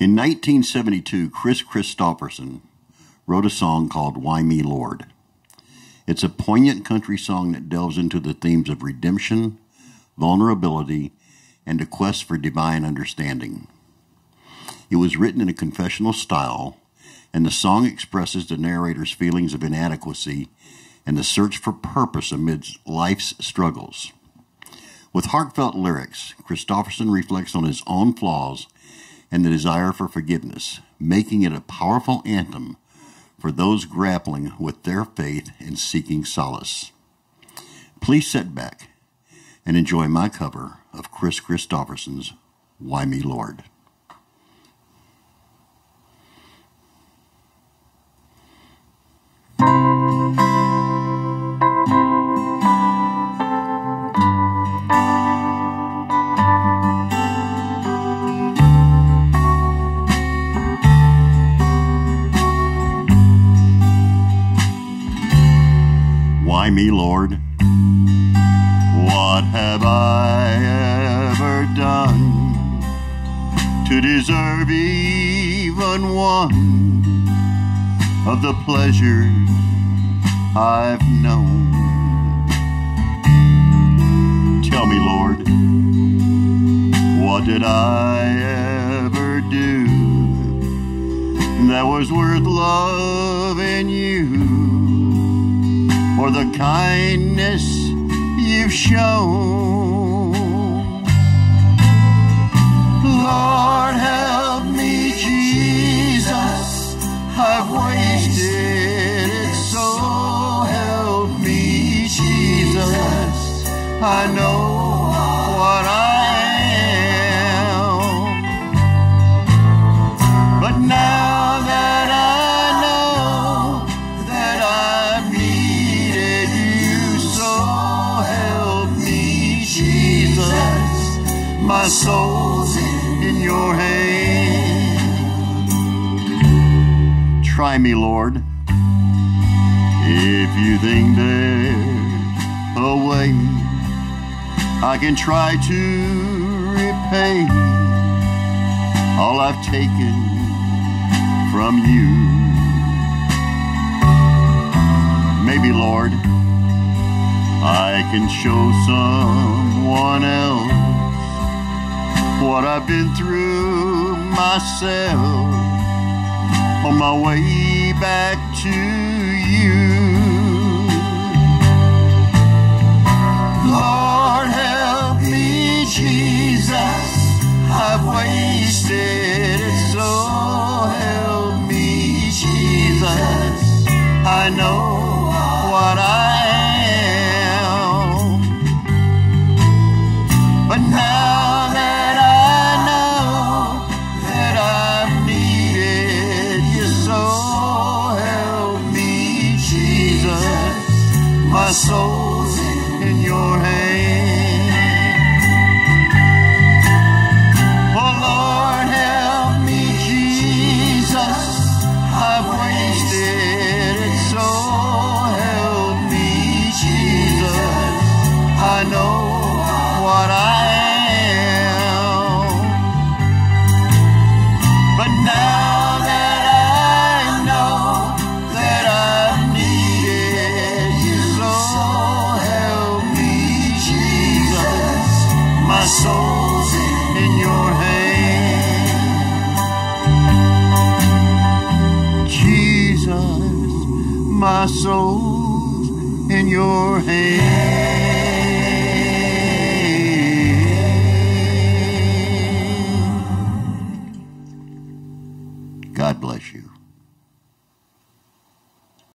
In 1972, Kris Kristofferson wrote a song called Why Me Lord. It's a poignant country song that delves into the themes of redemption, vulnerability, and a quest for divine understanding. It was written in a confessional style, and the song expresses the narrator's feelings of inadequacy and the search for purpose amidst life's struggles. With heartfelt lyrics, Kristofferson reflects on his own flaws and the desire for forgiveness, making it a powerful anthem for those grappling with their faith and seeking solace. Please sit back and enjoy my cover of Kris Kristofferson's Why Me Lord. Why me, Lord? What have I ever done to deserve even one of the pleasures I've known? Tell me, Lord, what did I ever do that was worth loving you? Or the kindness you've shown. Lord, help me, Jesus. I've wasted it, so help me, Jesus. I know what I My soul's in your hand. Try me, Lord, if you think there's a way I can try to repay all I've taken from you. Maybe, Lord, I can show someone else what I've been through myself on my way back to you. Lord, help me, Jesus. I've wasted it, so help me, Jesus. I know My soul's soul's in your hand. Jesus, my soul's in your hand. God bless you.